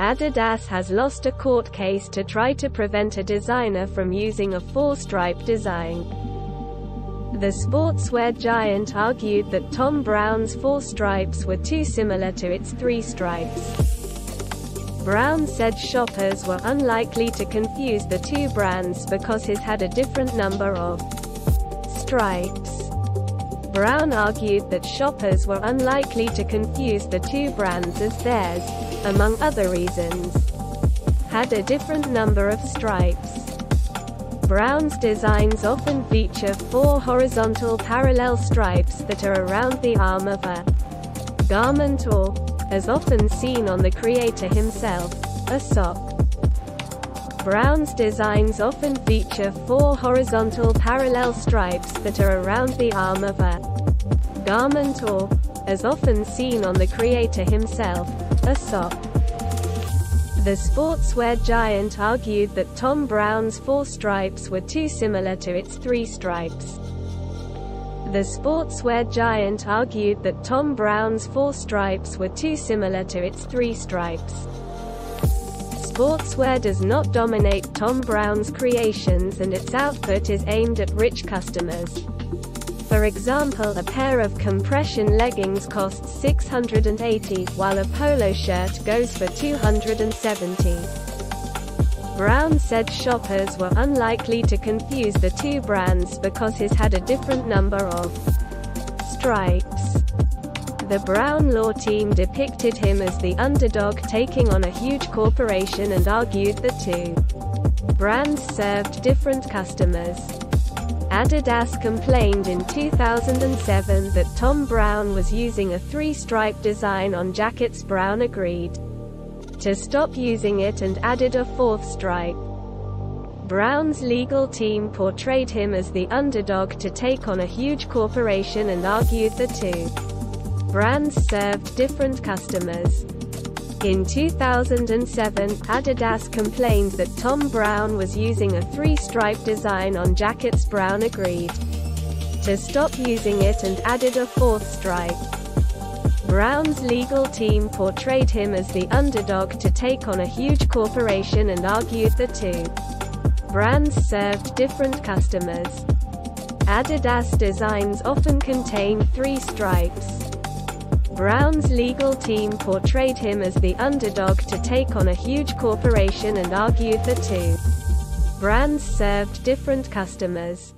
Adidas has lost a court case to try to prevent a designer from using a four-stripe design. The sportswear giant argued that Thom Browne's four stripes were too similar to its three stripes. Browne said shoppers were unlikely to confuse the two brands because his had a different number of stripes. Browne argued that shoppers were unlikely to confuse the two brands as theirs, among other reasons, had a different number of stripes. Browne's designs often feature four horizontal parallel stripes that are around the arm of a garment or, as often seen on the creator himself, a sock. Browne's designs often feature four horizontal parallel stripes that are around the arm of a garment or, as often seen on the creator himself, a sock. The sportswear giant argued that Thom Browne's four stripes were too similar to its three stripes. The sportswear giant argued that Thom Browne's four stripes were too similar to its three stripes. Sportswear does not dominate Thom Browne's creations and its output is aimed at rich customers. For example a pair of compression leggings costs 680, while a polo shirt goes for 270. Browne said shoppers were unlikely to confuse the two brands because his had a different number of stripes. The Browne law team depicted him as the underdog taking on a huge corporation and argued the two brands served different customers. Adidas complained in 2007 that Thom Browne was using a three-stripe design on jackets Browne agreed to stop using it and added a fourth stripe. Browne's legal team portrayed him as the underdog to take on a huge corporation and argued the two brands served different customers. In 2007, Adidas complained that Thom Browne was using a three-stripe design on jackets Browne agreed to stop using it and added a fourth stripe. Browne's legal team portrayed him as the underdog to take on a huge corporation and argued the two brands served different customers. Adidas designs often contain three stripes. Browne's legal team portrayed him as the underdog to take on a huge corporation and argued the two brands served different customers.